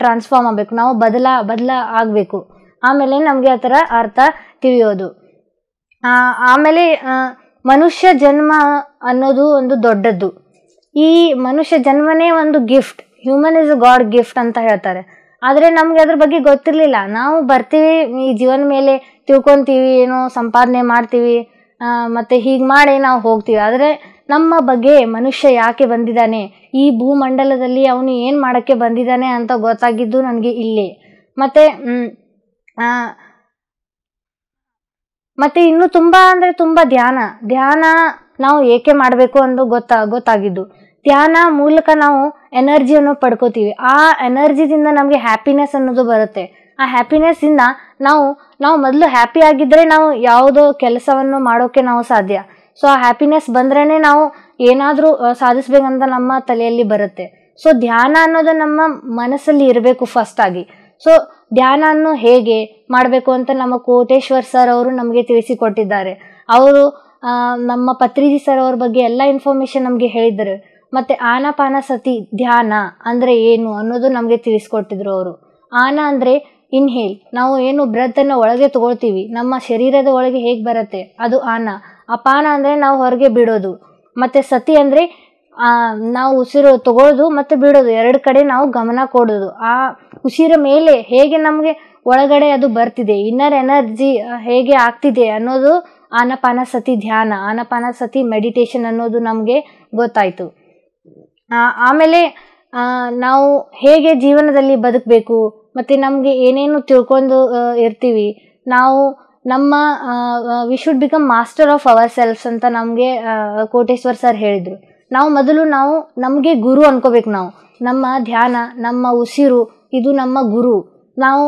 ಟ್ರಾನ್ಸ್ಫಾರ್ಮ್ ಆಗಬೇಕು. ನಾವು ಬದಲ ಬದಲ ಆಗಬೇಕು. ಆಮೇಲೆ ನಮಗೆ ಆ ಥರ ಅರ್ಥ ತಿಳಿಯೋದು. ಆಮೇಲೆ ಮನುಷ್ಯ ಜನ್ಮ ಅನ್ನೋದು ಒಂದು ದೊಡ್ಡದ್ದು. ಈ ಮನುಷ್ಯ ಜನ್ಮನೇ ಒಂದು gift human is a god gift ಅಂತ ಹೇಳ್ತಾರೆ. ಆದರೆ ನಮ್ಗೆ ಅದ್ರ ಬಗ್ಗೆ ಗೊತ್ತಿರಲಿಲ್ಲ. ನಾವು ಬರ್ತೀವಿ, ಈ ಜೀವನ ಮೇಲೆ ತಿಳ್ಕೊತೀವಿ, ಏನೋ ಸಂಪಾದನೆ ಮಾಡ್ತೀವಿ ಮತ್ತು ಹೀಗೆ ಮಾಡಿ ನಾವು ಹೋಗ್ತೀವಿ. ಆದರೆ ನಮ್ಮ ಬಗ್ಗೆ ಮನುಷ್ಯ ಯಾಕೆ ಬಂದಿದ್ದಾನೆ? ಈ ಭೂಮಂಡಲದಲ್ಲಿ ಅವನು ಏನು ಮಾಡೋಕ್ಕೆ ಬಂದಿದ್ದಾನೆ ಅಂತ ಗೊತ್ತಾಗಿದ್ದು ನನಗೆ ಇಲ್ಲಿ. ಮತ್ತು ಮತ್ತೆ ಇನ್ನು ತುಂಬಾ ಅಂದ್ರೆ ತುಂಬಾ ಧ್ಯಾನ. ಧ್ಯಾನ ನಾವು ಏಕೆ ಮಾಡಬೇಕು ಅಂದು ಗೊತ್ತಾ, ಗೊತ್ತಾಗಿದ್ದು. ಧ್ಯಾನ ಮೂಲಕ ನಾವು ಎನರ್ಜಿಯನ್ನು ಪಡ್ಕೋತೀವಿ. ಆ ಎನರ್ಜಿದಿಂದ ನಮಗೆ ಹ್ಯಾಪಿನೆಸ್ ಅನ್ನೋದು ಬರುತ್ತೆ. ಆ ಹ್ಯಾಪಿನೆಸ್ ಇಂದ ನಾವು ನಾವು ಮೊದಲು ಹ್ಯಾಪಿ ಆಗಿದ್ರೆ ನಾವು ಯಾವುದೋ ಕೆಲಸವನ್ನು ಮಾಡೋಕ್ಕೆ ನಾವು ಸಾಧ್ಯ. ಸೊ ಆ ಹ್ಯಾಪಿನೆಸ್ ಬಂದ್ರೇ ನಾವು ಏನಾದರೂ ಸಾಧಿಸ್ಬೇಕಂತ ನಮ್ಮ ತಲೆಯಲ್ಲಿ ಬರುತ್ತೆ. ಸೊ ಧ್ಯಾನ ಅನ್ನೋದು ನಮ್ಮ ಮನಸ್ಸಲ್ಲಿ ಇರಬೇಕು ಫಸ್ಟ್ ಆಗಿ. ಸೊ ಧ್ಯಾನವನ್ನು ಹೇಗೆ ಮಾಡಬೇಕು ಅಂತ ನಮ್ಮ ಕೋಟೇಶ್ವರ್ ಸರ್ ಅವರು ನಮಗೆ ತಿಳಿಸಿಕೊಟ್ಟಿದ್ದಾರೆ. ಅವರು ನಮ್ಮ ಪತ್ರಿಜಿ ಸರ್ ಅವ್ರ ಬಗ್ಗೆ ಎಲ್ಲ ಇನ್ಫಾರ್ಮೇಷನ್ ನಮಗೆ ಹೇಳಿದ್ದಾರೆ. ಮತ್ತು ಆನಪಾನ ಸತಿ ಧ್ಯಾನ ಅಂದರೆ ಏನು ಅನ್ನೋದು ನಮಗೆ ತಿಳಿಸ್ಕೊಟ್ಟಿದ್ರು ಅವರು. ಆನ ಅಂದರೆ ಇನ್ಹೇಲ್ ನಾವು ಏನು ಬ್ರೆತ್ತನ್ನು ಒಳಗೆ ತಗೊಳ್ತೀವಿ, ನಮ್ಮ ಶರೀರದ ಒಳಗೆ ಹೇಗೆ ಬರುತ್ತೆ, ಅದು ಆನ. ಅಪಾನ ಅಂದರೆ ನಾವು ಹೊರಗೆ ಬಿಡೋದು, ಮತ್ತು ಸತಿ ಅಂದರೆ ನಾವು ಉಸಿರು ತಗೊಳ್ಳೋದು ಮತ್ತು ಬಿಡೋದು, ಎರಡು ಕಡೆ ನಾವು ಗಮನ ಕೊಡೋದು. ಆ ಉಸಿರ ಮೇಲೆ ಹೇಗೆ ನಮಗೆ ಒಳಗಡೆ ಅದು ಬರ್ತಿದೆ, ಇನ್ನರ್ ಎನರ್ಜಿ ಹೇಗೆ ಆಗ್ತಿದೆ ಅನ್ನೋದು ಆನಪಾನ ಸತಿ ಧ್ಯಾನ, ಆನಪಾನ ಸತಿ ಮೆಡಿಟೇಷನ್ ಅನ್ನೋದು ನಮಗೆ ಗೊತ್ತಾಯಿತು. ಆಮೇಲೆ ನಾವು ಹೇಗೆ ಜೀವನದಲ್ಲಿ ಬದುಕಬೇಕು, ಮತ್ತು ನಮಗೆ ಏನೇನು ತಿಳ್ಕೊಂಡು ಇರ್ತೀವಿ, ನಾವು ನಮ್ಮ we should become master of our selfs ಅಂತ ನಮಗೆ ಕೋಟೇಶ್ವರ್ ಸರ್ ಹೇಳಿದರು. ನಾವು ಮೊದಲು ನಾವು ನಮಗೆ ಗುರು ಅನ್ಕೋಬೇಕು ನಾವು. ನಮ್ಮ ಧ್ಯಾನ, ನಮ್ಮ ಉಸಿರು, ಇದು ನಮ್ಮ ಗುರು. ನಾವು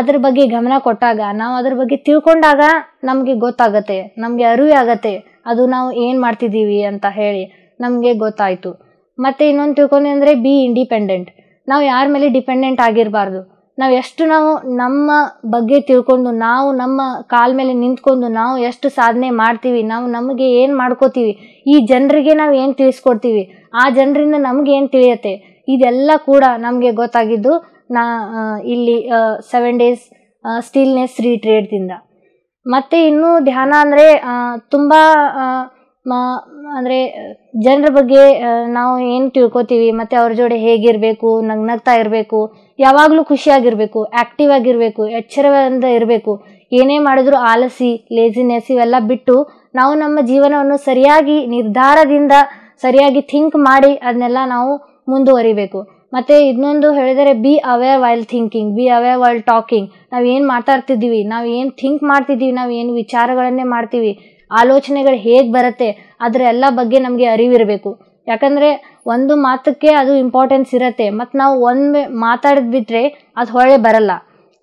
ಅದ್ರ ಬಗ್ಗೆ ಗಮನ ಕೊಟ್ಟಾಗ, ನಾವು ಅದ್ರ ಬಗ್ಗೆ ತಿಳ್ಕೊಂಡಾಗ ನಮಗೆ ಗೊತ್ತಾಗತ್ತೆ, ನಮಗೆ ಅರಿವು ಆಗತ್ತೆ ಅದು ನಾವು ಏನು ಮಾಡ್ತಿದ್ದೀವಿ ಅಂತ ಹೇಳಿ ನಮಗೆ ಗೊತ್ತಾಯಿತು. ಮತ್ತು ಇನ್ನೊಂದು ತಿಳ್ಕೊಂಡು ಅಂದರೆ ಬಿ ಇಂಡಿಪೆಂಡೆಂಟ್ ನಾವು ಯಾರ ಮೇಲೆ ಡಿಪೆಂಡೆಂಟ್ ಆಗಿರಬಾರ್ದು. ನಾವು ಎಷ್ಟು ನಾವು ನಮ್ಮ ಬಗ್ಗೆ ತಿಳ್ಕೊಂಡು, ನಾವು ನಮ್ಮ ಕಾಲ ಮೇಲೆ ನಿಂತ್ಕೊಂಡು, ನಾವು ಎಷ್ಟು ಸಾಧನೆ ಮಾಡ್ತೀವಿ, ನಾವು ನಮಗೆ ಏನು ಮಾಡ್ಕೋತೀವಿ, ಈ ಜನರಿಗೆ ನಾವು ಏನು ತಿಳಿಸ್ಕೊಡ್ತೀವಿ, ಆ ಜನರಿಂದ ನಮ್ಗೆ ಏನು ತಿಳಿಯತ್ತೆ, ಇದೆಲ್ಲ ಕೂಡ ನಮಗೆ ಗೊತ್ತಾಗಿದ್ದು ನಾ ಇಲ್ಲಿ ಸೆವೆನ್ ಡೇಸ್ ಸ್ಟಿಲ್ನೆಸ್ ರಿಟ್ರೀಟ್ದಿಂದ ಮತ್ತು ಇನ್ನೂ ಧ್ಯಾನ ಅಂದರೆ ತುಂಬ ಅಂದರೆ, ಜನರ ಬಗ್ಗೆ ನಾವು ಏನು ತಿಳ್ಕೊತೀವಿ, ಮತ್ತು ಅವ್ರ ಜೋಡಿ ಹೇಗಿರಬೇಕು, ನಗ್ನಗ್ತಾ ಇರಬೇಕು, ಯಾವಾಗಲೂ ಖುಷಿಯಾಗಿರಬೇಕು ಆ್ಯಕ್ಟಿವ್ ಆಗಿರಬೇಕು ಎಚ್ಚರದಿಂದ ಇರಬೇಕು, ಏನೇ ಮಾಡಿದ್ರು ಆಲಸಿ ಲೇಜಿನೆಸ್ ಇವೆಲ್ಲ ಬಿಟ್ಟು, ನಾವು ನಮ್ಮ ಜೀವನವನ್ನು ಸರಿಯಾಗಿ ನಿರ್ಧಾರದಿಂದ, ಸರಿಯಾಗಿ ಥಿಂಕ್ ಮಾಡಿ ಅದನ್ನೆಲ್ಲ ನಾವು ಮುಂದುವರಿಬೇಕು. ಮತ್ತು ಇನ್ನೊಂದು ಹೇಳಿದರೆ be aware while thinking be aware while talking ನಾವು ಏನು ಮಾತಾಡ್ತಿದ್ದೀವಿ, ನಾವು ಏನು ಥಿಂಕ್ ಮಾಡ್ತಿದ್ದೀವಿ, ನಾವು ಏನು ವಿಚಾರಗಳನ್ನೇ ಮಾಡ್ತೀವಿ ಆಲೋಚನೆಗಳು ಹೇಗೆ ಬರುತ್ತೆ ಅದರ ಎಲ್ಲ ಬಗ್ಗೆ ನಮಗೆ ಅರಿವಿರಬೇಕು. ಯಾಕಂದರೆ ಒಂದು ಮಾತಕ್ಕೆ ಅದು ಇಂಪಾರ್ಟೆನ್ಸ್ ಇರುತ್ತೆ, ಮತ್ತು ನಾವು ಒಮ್ಮೆ ಮಾತಾಡಿದ್ ಬಿಟ್ಟರೆ ಅದು ಹೊಳೆ ಬರಲ್ಲ.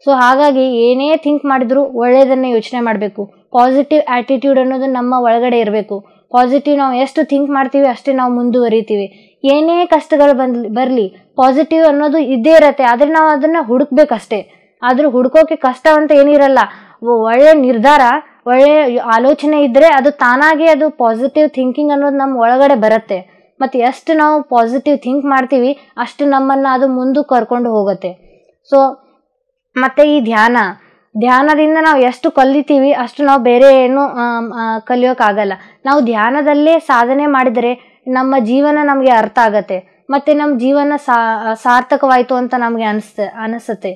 ಸೊ ಹಾಗಾಗಿ ಏನೇ ಥಿಂಕ್ ಮಾಡಿದ್ರು ಒಳ್ಳೆಯದನ್ನೇ ಯೋಚನೆ ಮಾಡಬೇಕು. ಪಾಸಿಟಿವ್ ಆ್ಯಟಿಟ್ಯೂಡ್ ಅನ್ನೋದು ನಮ್ಮ ಒಳಗಡೆ ಇರಬೇಕು. ಪಾಸಿಟಿವ್ ನಾವು ಎಷ್ಟು ಥಿಂಕ್ ಮಾಡ್ತೀವಿ ಅಷ್ಟೇ ನಾವು ಮುಂದುವರಿತೀವಿ. ಏನೇ ಕಷ್ಟಗಳು ಬಂದ್, ಬರಲಿ ಪಾಸಿಟಿವ್ ಅನ್ನೋದು ಇದ್ದೇ ಇರತ್ತೆ, ಆದರೆ ನಾವು ಅದನ್ನು ಹುಡುಕ್ಬೇಕಷ್ಟೇ. ಆದ್ರೆ ಹುಡುಕೋಕೆ ಕಷ್ಟ ಅಂತ ಏನಿರಲ್ಲ. ಒಳ್ಳೆಯ ನಿರ್ಧಾರ ಒಳ್ಳೆ ಆಲೋಚನೆ ಇದ್ದರೆ ಅದು ತಾನಾಗೆ ಅದು ಪಾಸಿಟಿವ್ ಥಿಂಕಿಂಗ್ ಅನ್ನೋದು ನಮ್ಮ ಒಳಗಡೆ ಬರುತ್ತೆ. ಮತ್ತು ಎಷ್ಟು ನಾವು ಪಾಸಿಟಿವ್ ಥಿಂಕ್ ಮಾಡ್ತೀವಿ, ಅಷ್ಟು ನಮ್ಮನ್ನು ಅದು ಮುಂದಕ್ಕೆ ಕರ್ಕೊಂಡು ಹೋಗುತ್ತೆ. ಸೊ ಮತ್ತು ಈ ಧ್ಯಾನ. ಧ್ಯಾನದಿಂದ ನಾವು ಎಷ್ಟು ಕಲಿತೀವಿ, ಅಷ್ಟು ನಾವು ಬೇರೆ ಏನು ಕಲಿಯೋಕ್ಕಾಗಲ್ಲ ನಾವು ಧ್ಯಾನದಲ್ಲೇ ಸಾಧನೆ ಮಾಡಿದರೆ ನಮ್ಮ ಜೀವನ ನಮಗೆ ಅರ್ಥ ಆಗತ್ತೆ. ಮತ್ತು ನಮ್ಮ ಜೀವನ ಸಾರ್ಥಕವಾಯಿತು ಅಂತ ನಮಗೆ ಅನಿಸ್ತೆ, ಅನಿಸುತ್ತೆ.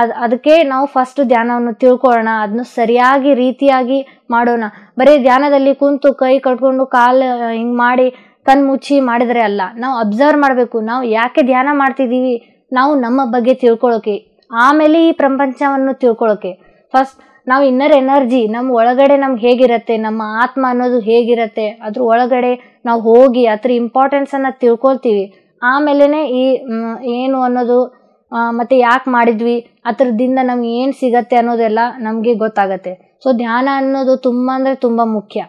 ಅದು ಅದಕ್ಕೆ ನಾವು ಫಸ್ಟ್ ಧ್ಯಾನವನ್ನು ತಿಳ್ಕೊಳ್ಳೋಣ ಅದನ್ನ ಸರಿಯಾಗಿ ರೀತಿಯಾಗಿ ಮಾಡೋಣ. ಬರೀ ಧ್ಯಾನದಲ್ಲಿ ಕುಂತು ಕೈ ಕಟ್ಕೊಂಡು ಕಾಲು ಹಿಂಗೆ ಮಾಡಿ ಕಣ್ಣು ಮುಚ್ಚಿ ಮಾಡಿದರೆ ಅಲ್ಲ, ನಾವು ಅಬ್ಸರ್ವ್ ಮಾಡಬೇಕು. ನಾವು ಯಾಕೆ ಧ್ಯಾನ ಮಾಡ್ತಿದ್ದೀವಿ? ನಾವು ನಮ್ಮ ಬಗ್ಗೆ ತಿಳ್ಕೊಳ್ಳೋಕೆ. ಆಮೇಲೆ ಈ ಪ್ರಪಂಚವನ್ನು ತಿಳ್ಕೊಳ್ಳೋಕೆ. ಫಸ್ಟ್ ನಾವು ಇನ್ನರ್ ಎನರ್ಜಿ ನಮ್ಮ ಒಳಗಡೆ ನಮ್ಗೆ ಹೇಗಿರುತ್ತೆ, ನಮ್ಮ ಆತ್ಮ ಅನ್ನೋದು ಹೇಗಿರುತ್ತೆ, ಅದ್ರ ಒಳಗಡೆ ನಾವು ಹೋಗಿ ಅದ್ರ ಇಂಪಾರ್ಟೆನ್ಸನ್ನು ತಿಳ್ಕೊಳ್ತೀವಿ. ಆಮೇಲೆ ಈ ಏನು ಅನ್ನೋದು ಮತ್ತೆ ಯಾಕೆ ಮಾಡಿದ್ವಿ? ಅದರದಿಂದ ನಮ್ಗೆ ಏನು ಸಿಗತ್ತೆ ಅನ್ನೋದೆಲ್ಲ ನಮಗೆ ಗೊತ್ತಾಗತ್ತೆ. ಸೊ ಧ್ಯಾನ ಅನ್ನೋದು ತುಂಬ ಅಂದರೆ ತುಂಬ ಮುಖ್ಯ.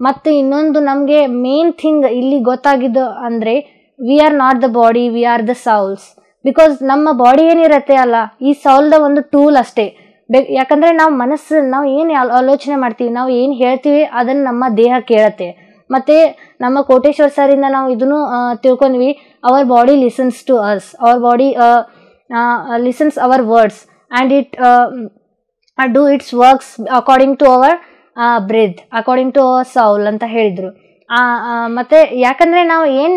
ಮತ್ತು ಇನ್ನೊಂದು ನಮಗೆ ಮೇನ್ ಥಿಂಗ್ ಇಲ್ಲಿ ಗೊತ್ತಾಗಿದ್ದು ಅಂದರೆ we are not the body we are the souls because ನಮ್ಮ ಬಾಡಿ ಏನಿರತ್ತೆ ಅಲ್ಲ, ಈ ಸೌಲ್ದ ಒಂದು ಟೂಲ್ ಅಷ್ಟೇ. ಬೆ ಯಾಕಂದರೆ ನಾವು ಮನಸ್ಸು, ನಾವು ಏನು ಆಲೋಚನೆ ಮಾಡ್ತೀವಿ, ನಾವು ಏನು ಹೇಳ್ತೀವಿ ಅದನ್ನು ನಮ್ಮ ದೇಹ ಕೇಳತ್ತೆ. ಮತ್ತು ನಮ್ಮ ಕೋಟೇಶ್ವರ್ ಸರಿಂದ ನಾವು ಇದನ್ನು ತಿಳ್ಕೊಂಡ್ವಿ our body listens to us our body listens our words and it do its works according to our breath according to our soul ಅಂತ ಹೇಳಿದರು. ಮತ್ತು ಯಾಕಂದರೆ ನಾವು ಏನು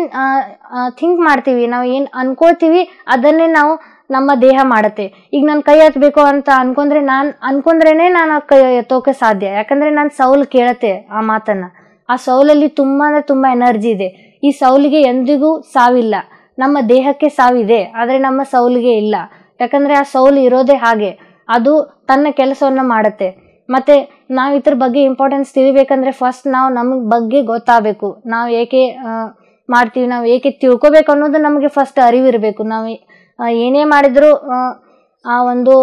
ಥಿಂಕ್ ಮಾಡ್ತೀವಿ, ನಾವು ಏನು ಅನ್ಕೊಳ್ತೀವಿ ಅದನ್ನೇ ನಾವು ನಮ್ಮ ದೇಹ ಮಾಡುತ್ತೆ. ಈಗ ನಾನು ಕೈ ಎತ್ತಬೇಕು ಅಂತ ಅನ್ಕೊಂಡ್ರೆ ನಾನು ಅನ್ಕೊಂಡ್ರೇ ನಾನು ಕೈ ಎತ್ತೋಕೆ ಸಾಧ್ಯ. ಯಾಕಂದರೆ ನಾನು ಸೌಲ್ ಕೇಳತ್ತೆ ಆ ಮಾತನ್ನು. ಆ ಸೌಲಲ್ಲಿ ತುಂಬ ಅಂದರೆ ತುಂಬ ಎನರ್ಜಿ ಇದೆ. ಈ ಸೌಲಿಗೆ ಎಂದಿಗೂ ಸಾವಿಲ್ಲ. ನಮ್ಮ ದೇಹಕ್ಕೆ ಸಾವಿದೆ, ಆದರೆ ನಮ್ಮ ಸೌಲಿಗೆ ಇಲ್ಲ. ಯಾಕಂದರೆ ಆ ಸೌಲು ಇರೋದೇ ಹಾಗೆ. ಅದು ತನ್ನ ಕೆಲಸವನ್ನು ಮಾಡುತ್ತೆ. ಮತ್ತು ನಾವು ಇದ್ರ ಬಗ್ಗೆ ಇಂಪಾರ್ಟೆನ್ಸ್ ತಿಳಿಬೇಕಂದ್ರೆ ಫಸ್ಟ್ ನಾವು ನಮ್ಮ ಬಗ್ಗೆ ಗೊತ್ತಾಗಬೇಕು. ನಾವು ಏಕೆ ಮಾಡ್ತೀವಿ, ನಾವು ಏಕೆ ತಿಳ್ಕೊಬೇಕು ಅನ್ನೋದು ನಮಗೆ ಫಸ್ಟ್ ಅರಿವಿರಬೇಕು. ನಾವು ಏನೇ ಮಾಡಿದರೂ, ಆ ಒಂದು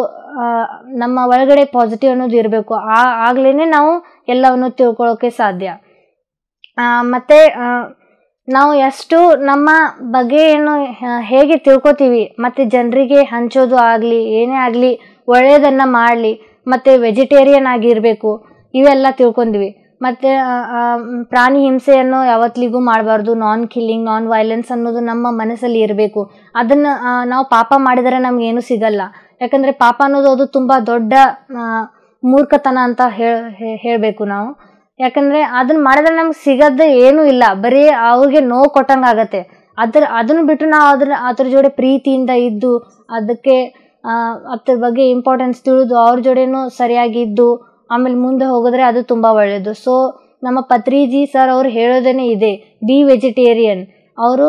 ನಮ್ಮ ಒಳಗಡೆ ಪಾಸಿಟಿವ್ ಅನ್ನೋದು ಇರಬೇಕು. ಆ ಆಗ್ಲೇ ನಾವು ಎಲ್ಲವನ್ನು ತಿಳ್ಕೊಳ್ಳೋಕೆ ಸಾಧ್ಯ. ಮತ್ತು ನಾವು ಎಷ್ಟು ನಮ್ಮ ಬಗ್ಗೆ ಏನು ಹೇಗೆ ತಿಳ್ಕೊತೀವಿ, ಮತ್ತು ಜನರಿಗೆ ಹಂಚೋದು ಆಗಲಿ, ಏನೇ ಆಗಲಿ, ಒಳ್ಳೆಯದನ್ನು ಮಾಡಲಿ, ಮತ್ತು ವೆಜಿಟೇರಿಯನ್ ಆಗಿರಬೇಕು, ಇವೆಲ್ಲ ತಿಳ್ಕೊಂಡ್ವಿ. ಮತ್ತು ಪ್ರಾಣಿ ಹಿಂಸೆಯನ್ನು ಯಾವತ್ತಿಗೂ ಮಾಡಬಾರ್ದು, ನಾನ್ ಕಿಲ್ಲಿಂಗ್, ನಾನ್ ವೈಲೆನ್ಸ್ ಅನ್ನೋದು ನಮ್ಮ ಮನಸ್ಸಲ್ಲಿ ಇರಬೇಕು. ಅದನ್ನು ನಾವು ಪಾಪ ಮಾಡಿದರೆ ನಮಗೇನು ಸಿಗಲ್ಲ. ಯಾಕಂದರೆ ಪಾಪ ಅನ್ನೋದು ಅದು ತುಂಬ ದೊಡ್ಡ ಮೂರ್ಖತನ ಅಂತ ಹೇಳ ಹೇಳಬೇಕು ನಾವು. ಯಾಕಂದರೆ ಅದನ್ನ ಮಾಡಿದ್ರೆ ನಮ್ಗೆ ಸಿಗೋದು ಏನೂ ಇಲ್ಲ. ಬರೀ ಅವ್ರಿಗೆ ನೋವು ಕೊಟ್ಟಂಗೆ ಆಗತ್ತೆ. ಅದ್ರ, ಅದನ್ನು ಬಿಟ್ಟು ನಾವು ಅದ್ರ ಅದ್ರ ಜೋಡಿ ಪ್ರೀತಿಯಿಂದ ಇದ್ದು, ಅದಕ್ಕೆ ಅದ್ರ ಬಗ್ಗೆ ಇಂಪಾರ್ಟೆನ್ಸ್ ತಿಳಿದು ಅವ್ರ ಜೋಡಿನೂ ಸರಿಯಾಗಿ ಇದ್ದು, ಆಮೇಲೆ ಮುಂದೆ ಹೋಗಿದ್ರೆ ಅದು ತುಂಬ ಒಳ್ಳೆಯದು ಸೊ ನಮ್ಮ ಪತ್ರಿಜಿ ಸರ್ ಅವ್ರು ಹೇಳೋದೇ ಇದೆ ಬಿ ವೆಜಿಟೇರಿಯನ್ ಅವರು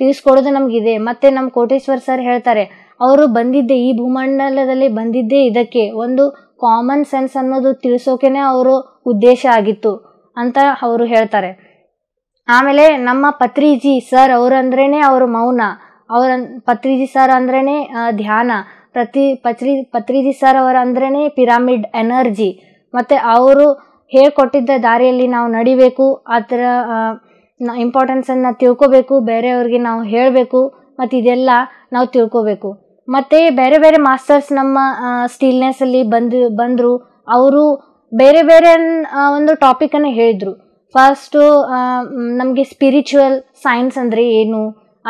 ತಿಳಿಸ್ಕೊಡೋದು ನಮಗಿದೆ ಮತ್ತು ನಮ್ಮ ಕೋಟೇಶ್ವರ್ ಸರ್ ಹೇಳ್ತಾರೆ, ಅವರು ಬಂದಿದ್ದೆ ಈ ಭೂಮಂಡಲದಲ್ಲಿ ಬಂದಿದ್ದೇ ಇದಕ್ಕೆ. ಒಂದು ಕಾಮನ್ ಸೆನ್ಸ್ ಅನ್ನೋದು ತಿಳಿಸೋಕೆನೆ ಅವರು ಉದ್ದೇಶ ಆಗಿತ್ತು ಅಂತ ಅವರು ಹೇಳ್ತಾರೆ. ಆಮೇಲೆ ನಮ್ಮ ಪತ್ರಿಜಿ ಸರ್ ಅವರಂದ್ರೇ ಅವರು ಮೌನ, ಅವರ ಪತ್ರಿಜಿ ಸರ್ ಅಂದ್ರೇ ಧ್ಯಾನ, ಪ್ರತಿ ಪತ್ರಿ, ಪತ್ರಿಜಿ ಸರ್ ಅವರ ಅಂದ್ರೇ ಪಿರಾಮಿಡ್ ಎನರ್ಜಿ, ಮತ್ತು ಅವರು ಹೇಳ್ಕೊಟ್ಟಿದ್ದ ದಾರಿಯಲ್ಲಿ ನಾವು ನಡಿಬೇಕು, ಆ ಥರ ಇಂಪಾರ್ಟೆನ್ಸನ್ನು ತಿಳ್ಕೋಬೇಕು, ಬೇರೆಯವ್ರಿಗೆ ನಾವು ಹೇಳಬೇಕು, ಮತ್ತು ಇದೆಲ್ಲ ನಾವು ತಿಳ್ಕೊಬೇಕು. ಮತ್ತು ಬೇರೆ ಬೇರೆ ಮಾಸ್ಟರ್ಸ್ ನಮ್ಮ ಸ್ಟಿಲ್ನೆಸ್ಸಲ್ಲಿ ಬಂದು, ಬಂದರು. ಅವರು ಬೇರೆ ಬೇರೆ ಒಂದು ಟಾಪಿಕನ್ನು ಹೇಳಿದರು. ಫಸ್ಟು ನಮಗೆ ಸ್ಪಿರಿಚುವಲ್ ಸೈನ್ಸ್ ಅಂದರೆ ಏನು?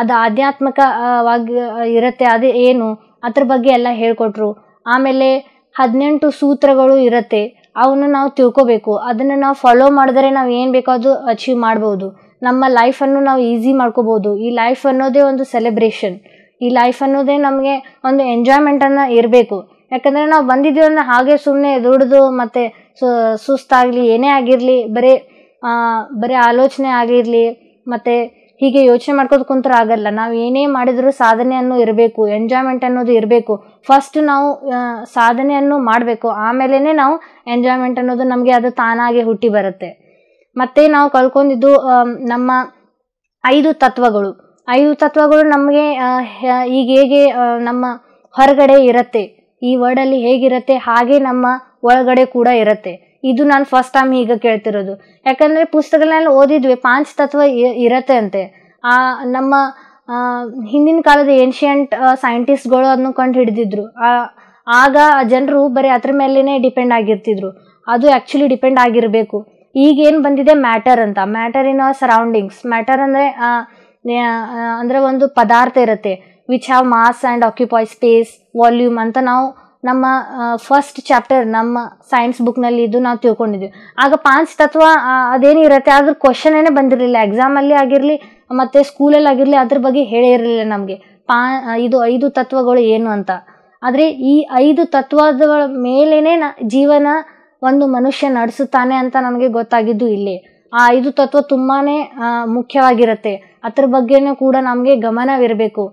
ಅದು ಆಧ್ಯಾತ್ಮಿಕವಾಗಿ ಇರುತ್ತೆ, ಅದು ಏನು? ಅದ್ರ ಬಗ್ಗೆ ಎಲ್ಲ ಹೇಳ್ಕೊಟ್ರು. ಆಮೇಲೆ ಹದಿನೆಂಟು ಸೂತ್ರಗಳು ಇರುತ್ತೆ. ಅವನ್ನ ನಾವು ತಿಳ್ಕೊಬೇಕು. ಅದನ್ನು ನಾವು ಫಾಲೋ ಮಾಡಿದ್ರೆ ನಾವು ಏನು ಬೇಕೋ ಅಚೀವ್ ಮಾಡ್ಬೋದು. ನಮ್ಮ ಲೈಫನ್ನು ನಾವು ಈಸಿ ಮಾಡ್ಕೋಬೋದು. ಈ ಲೈಫ್ ಅನ್ನೋದೇ ಒಂದು ಸೆಲೆಬ್ರೇಷನ್ ಈ ಲೈಫ್ ಅನ್ನೋದೇ ನಮಗೆ ಒಂದು ಎಂಜಾಯ್ಮೆಂಟನ್ನು ಇರಬೇಕು. ಯಾಕಂದರೆ ನಾವು ಬಂದಿದ್ದೀವಿ ಅಂದ್ರೆ ಹಾಗೆ ಸುಮ್ಮನೆ ದುಡಿದು ಮತ್ತು ಸುಸ್ತಾಗಲಿ, ಏನೇ ಆಗಿರಲಿ, ಬರೀ ಬರೀ ಆಲೋಚನೆ ಆಗಿರಲಿ, ಮತ್ತು ಹೀಗೆ ಯೋಚನೆ ಮಾಡ್ಕೋದು ಕುಂತರ ಆಗಲ್ಲ. ನಾವು ಏನೇ ಮಾಡಿದರೂ ಸಾಧನೆಯನ್ನು ಇರಬೇಕು ಎಂಜಾಯ್ಮೆಂಟ್ ಅನ್ನೋದು ಇರಬೇಕು. ಫಸ್ಟ್ ನಾವು ಸಾಧನೆಯನ್ನು ಮಾಡಬೇಕು. ಆಮೇಲೆ ನಾವು ಎಂಜಾಯ್ಮೆಂಟ್ ಅನ್ನೋದು ನಮಗೆ ಅದು ತಾನಾಗೆ ಹುಟ್ಟಿ ಬರುತ್ತೆ. ಮತ್ತು ನಾವು ಕಳ್ಕೊಂಡಿದ್ದು ನಮ್ಮ ಐದು ತತ್ವಗಳು. ಐದು ತತ್ವಗಳು ನಮಗೆ ಈಗ ಹೇಗೆ ನಮ್ಮ ಹೊರಗಡೆ ಇರುತ್ತೆ. ಈ ವರ್ಡಲ್ಲಿ ಹೇಗಿರುತ್ತೆ, ಹಾಗೆ ನಮ್ಮ ಒಳಗಡೆ ಕೂಡ ಇರುತ್ತೆ. ಇದು ನಾನು ಫಸ್ಟ್ ಟೈಮ್ ಈಗ ಕೇಳ್ತಿರೋದು. ಯಾಕಂದರೆ ಪುಸ್ತಕಗಳನ್ನೆಲ್ಲ ಓದಿದ್ವಿ, ಪಾಂಚ್ ತತ್ವ ಇರತ್ತೆ ಅಂತೆ. ಆ, ನಮ್ಮ ಹಿಂದಿನ ಕಾಲದ ಏನ್ಷಿಯಂಟ್ ಸೈಂಟಿಸ್ಟ್ಗಳು ಅದನ್ನು ಕಂಡು ಹಿಡಿದಿದ್ರು. ಆಗ ಜನರು ಬರೀ ಅದ್ರ ಮೇಲೇ ಡಿಪೆಂಡ್ ಆಗಿರ್ತಿದ್ರು. ಅದು ಆ್ಯಕ್ಚುಲಿ ಡಿಪೆಂಡ್ ಆಗಿರಬೇಕು. ಈಗ ಏನು ಬಂದಿದೆ ಮ್ಯಾಟರ್ ಅಂತ. Matter in our surroundings matter ಅಂದರೆ ಅಂದರೆ ಒಂದು ಪದಾರ್ಥ ಇರುತ್ತೆ. Which have mass and occupy space volume ಅಂತ ನಾವು ನಮ್ಮ ಫಸ್ಟ್ ಚಾಪ್ಟರ್ ನಮ್ಮ ಸೈನ್ಸ್ ಬುಕ್ನಲ್ಲಿ ಇದು ನಾವು ತಿಳ್ಕೊಂಡಿದ್ವಿ. ಆಗ ಪಾಂಚ್ ತತ್ವ ಅದೇನಿರತ್ತೆ ಅದ್ರ ಏನೇ ಬಂದಿರಲಿಲ್ಲ. ಎಕ್ಸಾಮಲ್ಲಿ ಆಗಿರಲಿ, ಮತ್ತು ಸ್ಕೂಲಲ್ಲಿ ಆಗಿರಲಿ, ಅದ್ರ ಬಗ್ಗೆ ಹೇಳಿರಲಿಲ್ಲ ನಮಗೆ. ಪಾ ಇದು ಐದು ತತ್ವಗಳು ಏನು ಅಂತ. ಆದರೆ ಈ ಐದು ತತ್ವಗಳ ಮೇಲೇ ನ, ಜೀವನ ಒಂದು ಮನುಷ್ಯ ನಡೆಸುತ್ತಾನೆ ಅಂತ ನಮಗೆ ಗೊತ್ತಾಗಿದ್ದು ಇಲ್ಲಿ. ಆ ಐದು ತತ್ವ ತುಂಬಾ ಮುಖ್ಯವಾಗಿರುತ್ತೆ. ಅದ್ರ ಬಗ್ಗೆನೂ ಕೂಡ ನಮಗೆ ಗಮನವಿರಬೇಕು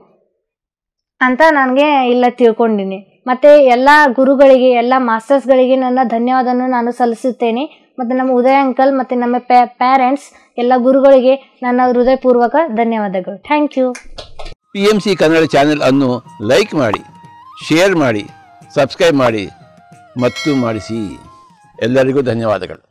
ಅಂತ ನನಗೆ ಇಲ್ಲ ತಿಳ್ಕೊಂಡಿನಿ. ಮತ್ತು ಎಲ್ಲ ಗುರುಗಳಿಗೆ, ಎಲ್ಲ ಮಾಸ್ಟರ್ಸ್ಗಳಿಗೆ ನನ್ನ ಧನ್ಯವಾದವನ್ನು ನಾನು ಸಲ್ಲಿಸುತ್ತೇನೆ. ಮತ್ತು ನಮ್ಮ ಉದಯ ಅಂಕಲ್ ಮತ್ತು ನಮ್ಮ ಪ್ಯಾರೆಂಟ್ಸ್ ಎಲ್ಲ ಗುರುಗಳಿಗೆ ನನ್ನ ಹೃದಯಪೂರ್ವಕ ಧನ್ಯವಾದಗಳು. Thank you P M C Kannada channel ಅನ್ನು ಲೈಕ್ ಮಾಡಿ ಶೇರ್ ಮಾಡಿ ಸಬ್ಸ್ಕ್ರೈಬ್ ಮಾಡಿ, ಮತ್ತು ಮಾಡಿಸಿ. ಎಲ್ಲರಿಗೂ ಧನ್ಯವಾದಗಳು.